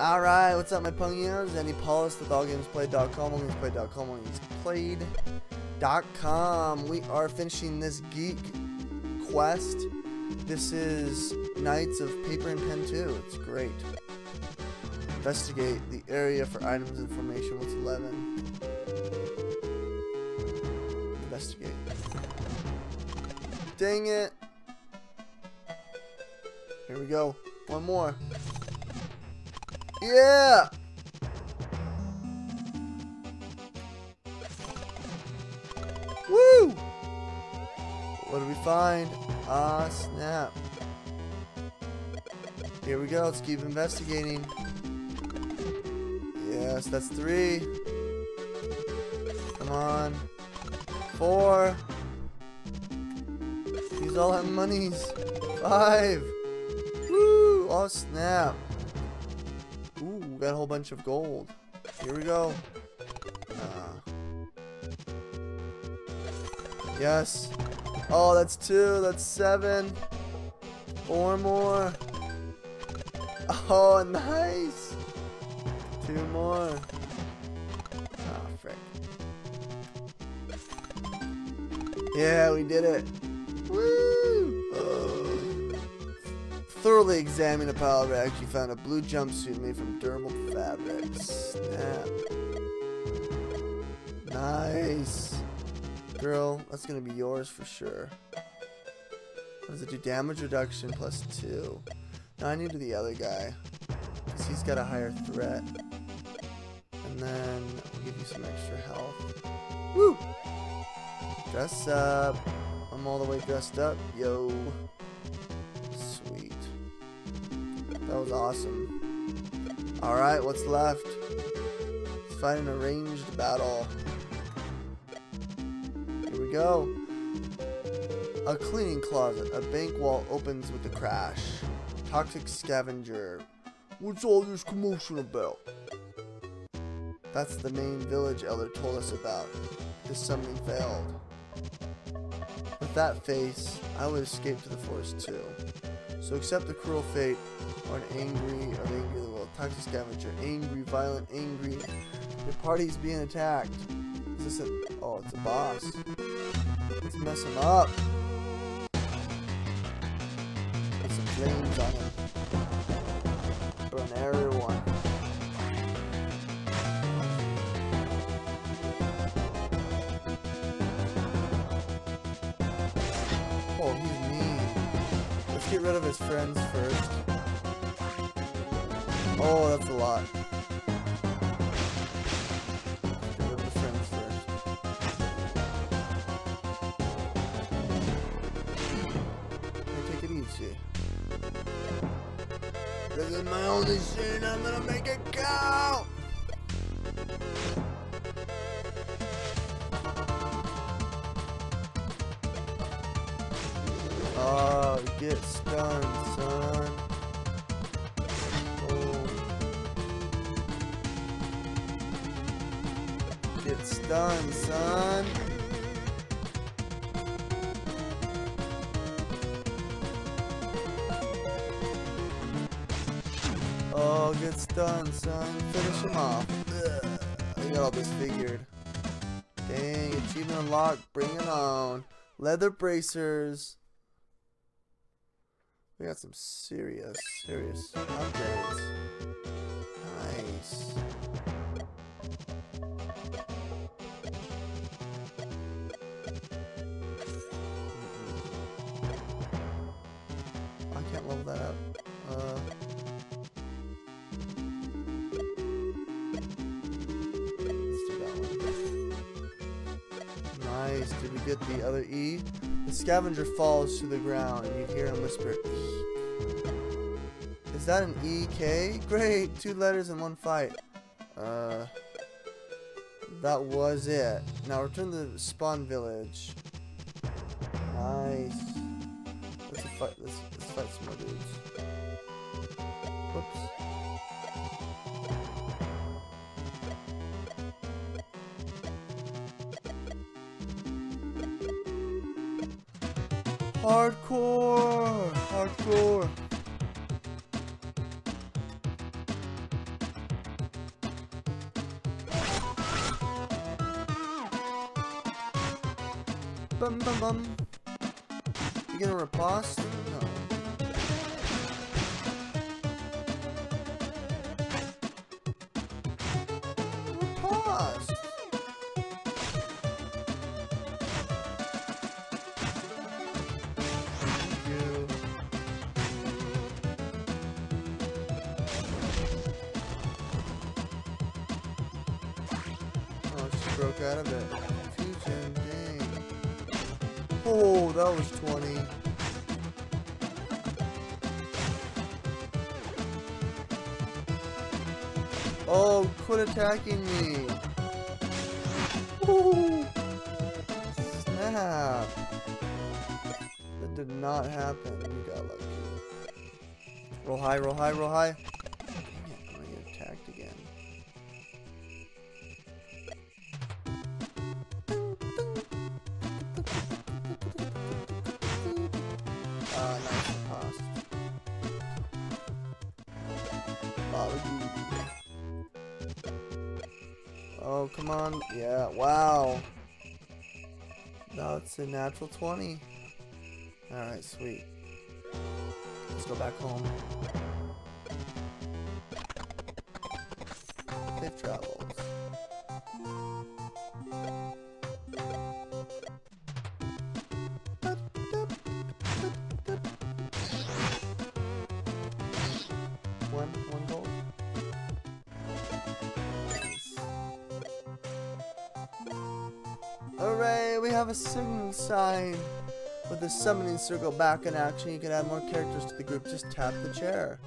Alright, what's up my punginos? Andy Paulus with allgamesplayed.com, allgamesplayed.com, allgamesplayed.com. We are finishing this geek quest. This is Knights of Paper and Pen 2. It's great. Investigate the area for items and information. What's 11? Investigate. Dang it. Here we go. One more. Yeah! Woo! What do we find? Ah, snap. Here we go. Let's keep investigating. Yes, that's three. Come on. Four. These all have monies. Five. Woo! Oh, snap. Got a whole bunch of gold. Here we go. Uh, yes. Oh, that's two. That's seven. Four more. Oh, nice. Two more. Oh, frick. Yeah, we did it. Thoroughly examined a pile of rags. You found a blue jumpsuit made from durable fabric. Snap. Nice. Girl, that's gonna be yours for sure. What does it do? Damage reduction plus two. Now I need to the other guy. Because he's got a higher threat. And then we'll give you some extra health. Woo! Dress up. I'm all the way dressed up. Yo. Was awesome. Alright, what's left? Let's fight an arranged battle. Here we go. A cleaning closet. A bank wall opens with a crash. Toxic scavenger. What's all this commotion about? That's the main village Elder told us about. His summoning failed. With that face, I would escape to the forest too. So accept the cruel fate, or an angry, the angry the world. Toxic scavenger. Angry, violent, angry. Your party's being attacked. Is this a... Oh, it's a boss. Let's mess him up. Put some flames on him. Friends first. Oh, that's a lot. Get rid of the friends first. Hey, take it easy. This is my only sin. I'm gonna make it count. Son. Finish him off. Ugh. I got all disfigured. Dang, achievement unlocked. Bring it on. Leather bracers. We got some serious, serious upgrades. Nice. Get the other E? The scavenger falls to the ground and you hear him whisper, Eek. Is that an EK? Great, two letters in one fight. Uh, that was it. Now return to the spawn village. Nice. Let's fight. Let's, Hardcore! Hardcore! Bum bum bum. You gonna riposte? Broke out of it. Fusion. Oh, that was 20. Oh, quit attacking me. Snap. That did not happen. Got lucky. Roll high, roll high, roll high. Oh, come on. Yeah, wow. It's a natural 20. Alright, sweet. Let's go back home. Safe travels. Sign. With the summoning circle back in action, you can add more characters to the group. Just tap the chair.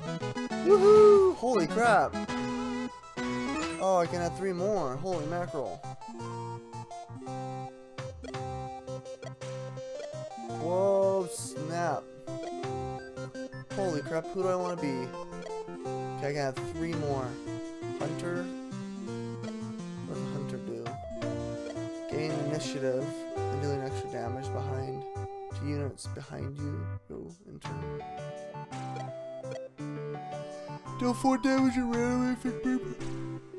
Woohoo! Holy crap! Oh, I can add three more. Holy mackerel. Whoa, snap. Holy crap, who do I want to be? Okay, I can add three more. Hunter. Initiative and dealing extra damage behind to units behind you. Go in turn. Deal 4 damage and randomly.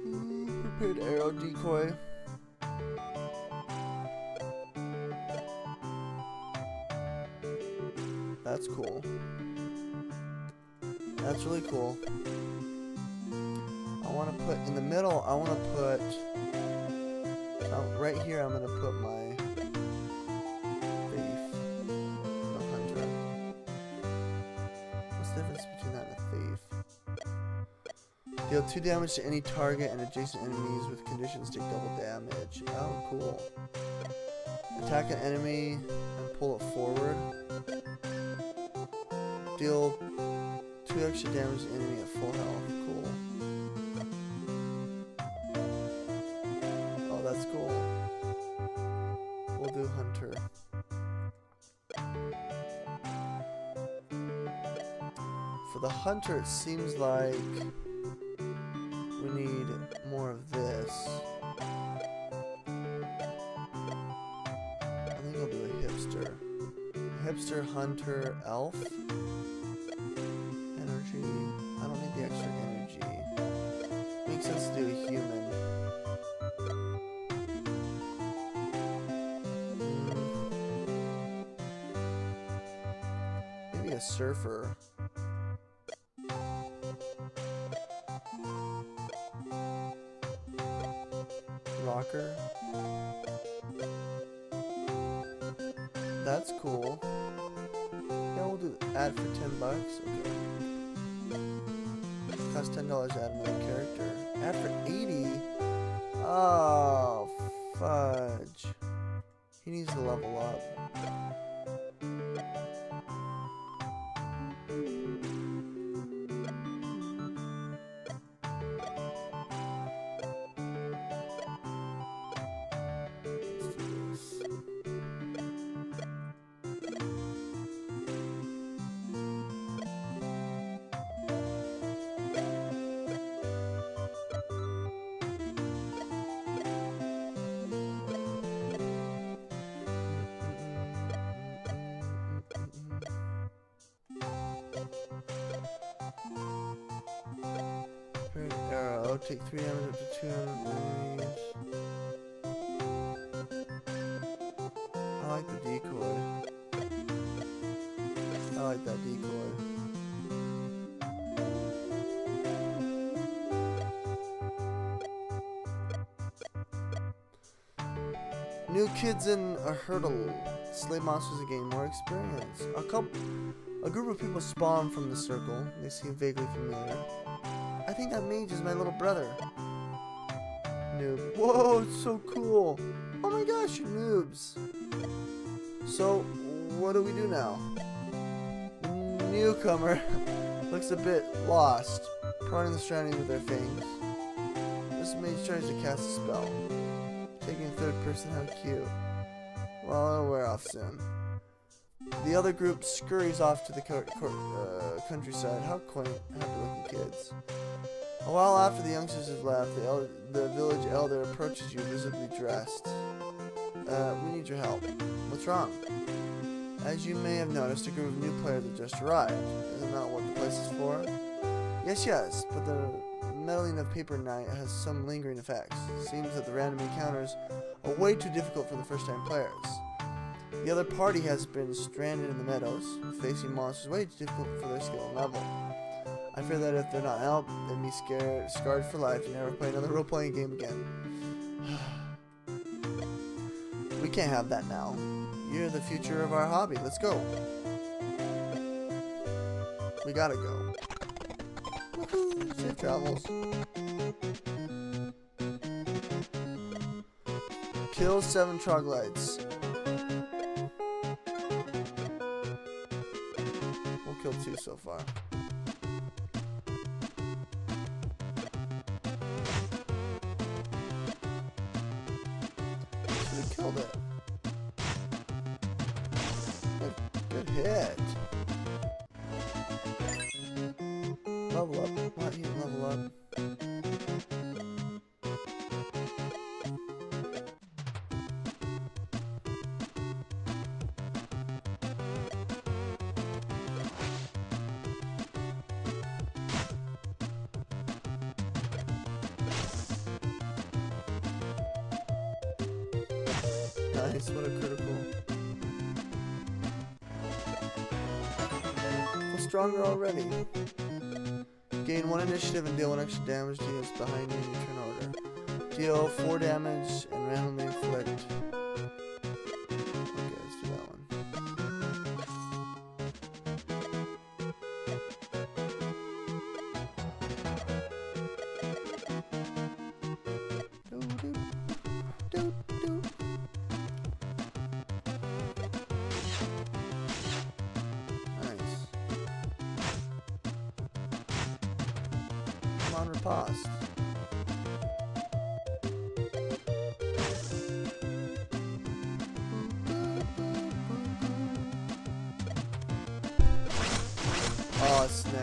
Mm, Prepared arrow decoy. That's cool. That's really cool. I want to put in the middle. I want to put difference between that and a thief? Deal two damage to any target and adjacent enemies with conditions take double damage. Oh, cool. Attack an enemy and pull it forward. Deal two extra damage to enemy at full health. Hunter, it seems like we need more of this. I think I'll do a hipster. Hipster, Hunter, Elf. Energy. I don't need the extra energy. Makes sense to do a human. Mm. Maybe a surfer. That's cool. Yeah, we'll do add for 10 bucks. Okay. Cost $10 to add another character. Add for 80? Oh, fudge. He needs to level up. Take three damage up to two enemies. I like the decoy. I like that decoy. New kids in a hurdle. Slay monsters gain more experience. A couple, a group of people spawn from the circle. They seem vaguely familiar. I think that mage is my little brother. Noob. Whoa, it's so cool. Oh my gosh, noobs. So, what do we do now? Newcomer looks a bit lost, prodding the surroundings with their fangs. This mage tries to cast a spell. Taking third person, how cute. Well, it'll wear off soon. The other group scurries off to the uh, countryside. How quaint, happy looking kids. A while after the youngsters have left, the, the village elder approaches you visibly dressed. Uh, we need your help. What's wrong? As you may have noticed, a group of new players have just arrived. Isn't that what the place is for? Yes, yes, but the meddling of Paper Knight has some lingering effects. It Seems that the random encounters are way too difficult for the first-time players. The other party has been stranded in the meadows, facing monsters way too difficult for their skill and level. I fear that if they're not helped, they'd be scared, scarred for life and never play another role-playing game again. we can't have that now. You're the future of our hobby. Let's go. We gotta go. Safe travels. Kill seven troglodytes. We'll kill two so far. Should it. Good, good hit. What a critical. Stronger already. Gain one initiative and deal one extra damage to units behind you in your turn order. Deal four damage and randomly inflict.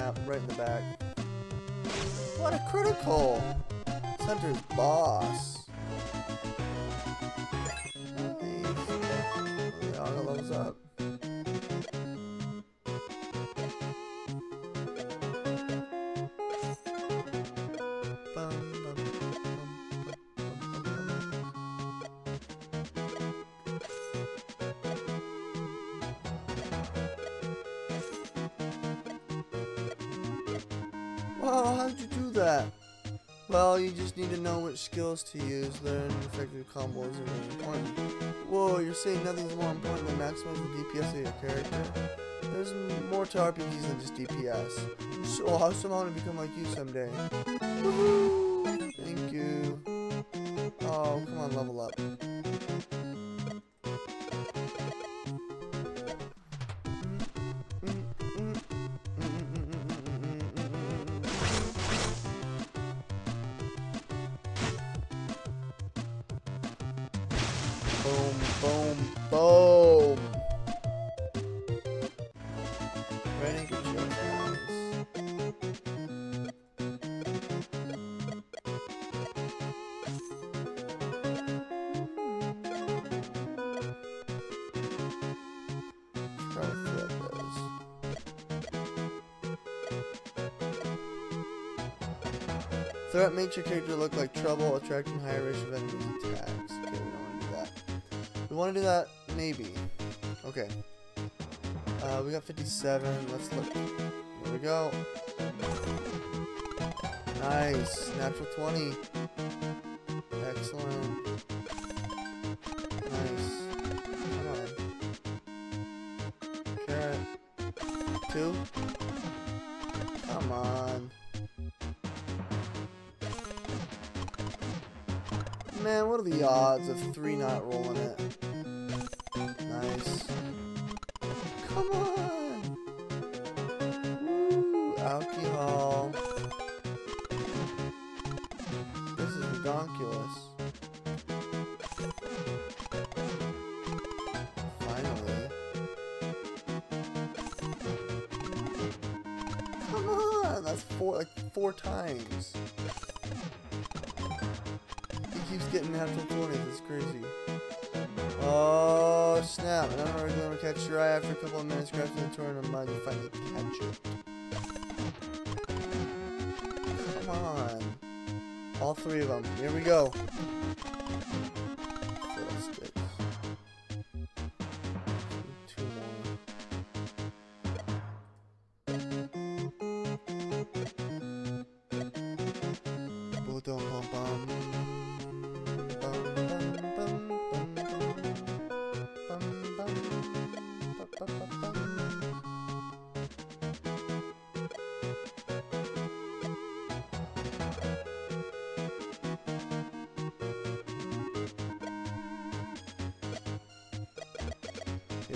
Right in the back. What a critical! Center's boss. Nice. Up. Just need to know which skills to use. Learn effective combos are really important. Whoa, you're saying nothing's more important than maximizing the DPS of your character? There's more to RPGs than just DPS. So awesome, I want to become like you someday. Thank you. Oh, come on, level up. Threat makes your character look like trouble, attracting higher ratio of enemies attacks. Okay, we don't want to do that. We want to do that Maybe. Okay. Uh, we got 57. Let's look. Here we go. Nice. Natural 20. Excellent. Four, like four times. He keeps getting natural 20s. It's crazy. Oh, snap. And I'm to catch your eye after a couple of minutes. Scratching the turn of mud, you finally catch it. Come on. All three of them. Here we go. Here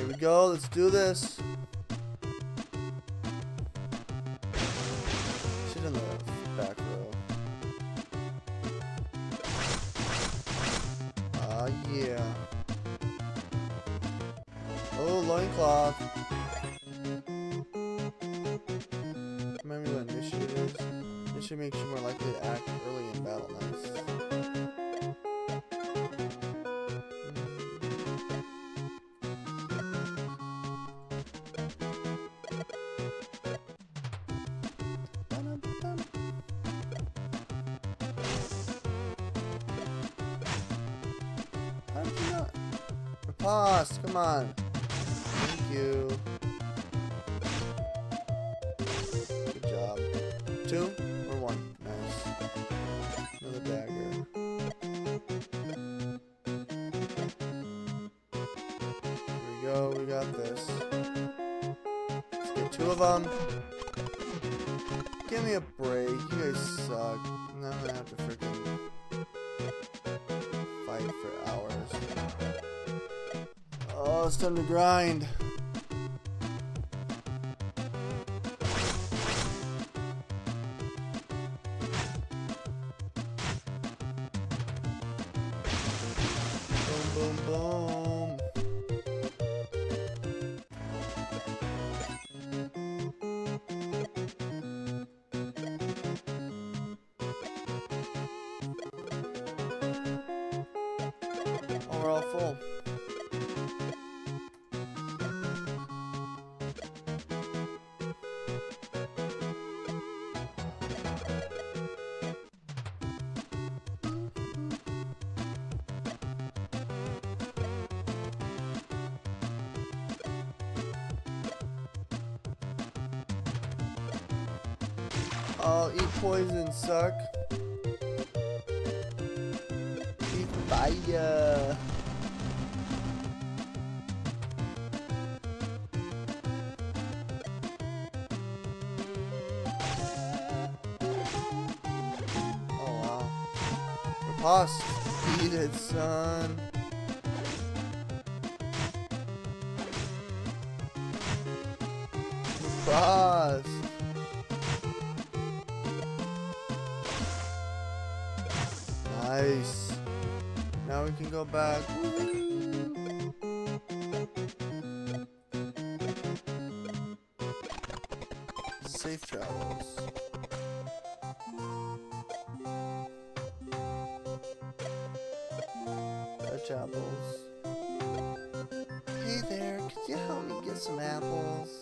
we go, let's do this. Riposte, come on. Thank you. Time to grind. Boom, boom, boom. Full. Oh, eat poison, suck. Eat fire. Oh wow. Riposte. Eat it, son. Go back. Safe travels. Apples. Hey there, could you help me get some apples?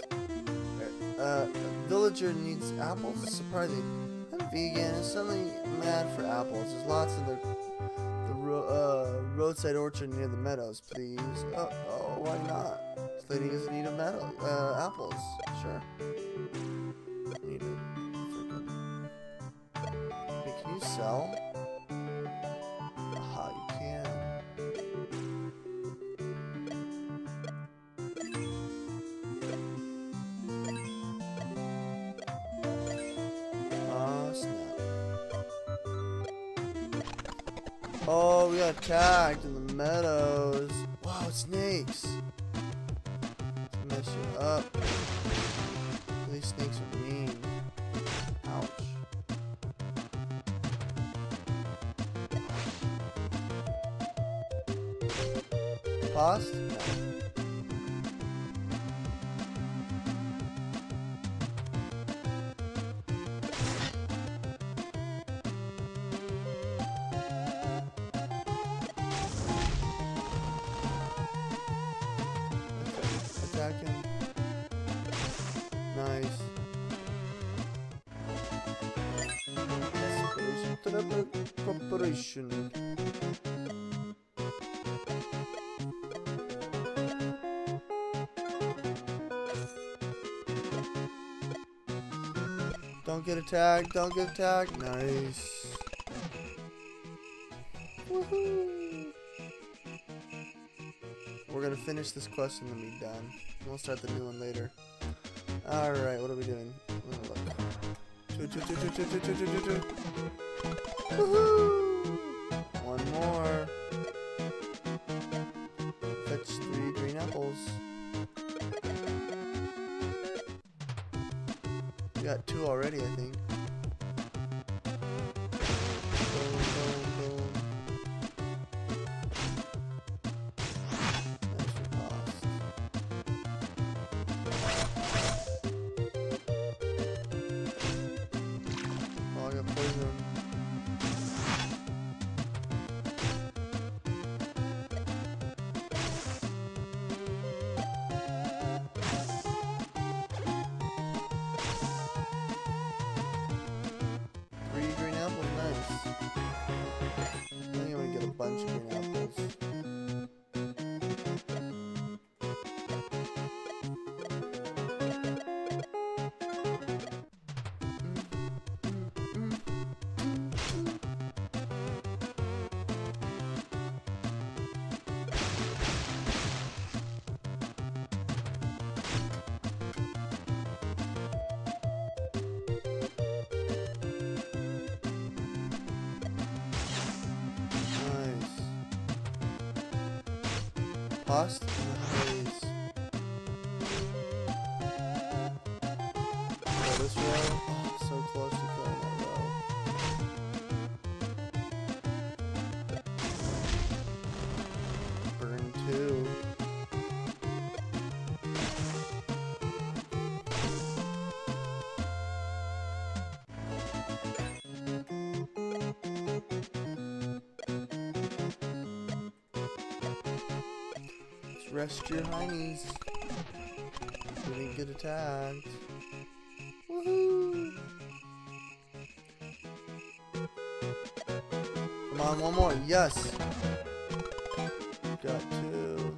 Uh, a villager needs apples? It's surprising. I'm vegan and suddenly mad for apples. There's lots of the the ro uh, roadside orchard near the meadows, please. Oh, oh why not? This lady doesn't need a meadow, uh, apples. Sure. Mess you up. These snakes are mean. Ouch. Paused? Don't get attacked, don't get attacked. Nice. Woohoo! We're gonna finish this quest and then be done. We'll start the new one later. Alright, what are we doing? Let Past? Let's your heinies. Didn't get attacked. Woohoo! Come on, one more. Yes! Got two.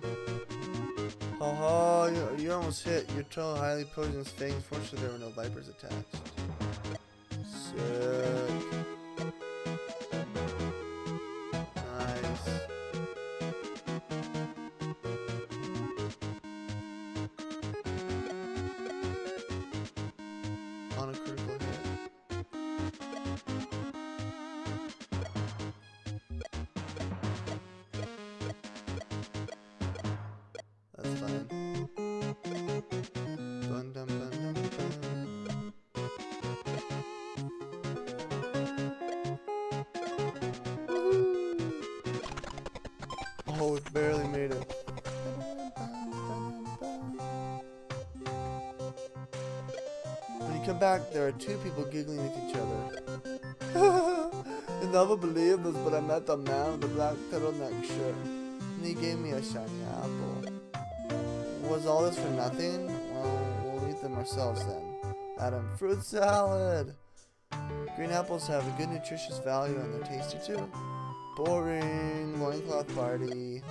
Ho ho, you, you almost hit. Your troll highly poisonous fangs. Fortunately, there were no vipers attached. Sick. Come back, there are two people giggling with each other. you never believe this, but I met the man with the black turtleneck shirt, and he gave me a shiny apple. Was all this for nothing? Well, we'll eat them ourselves then. Adam, fruit salad! Green apples have a good nutritious value and they're tasty too. Boring. Loincloth party.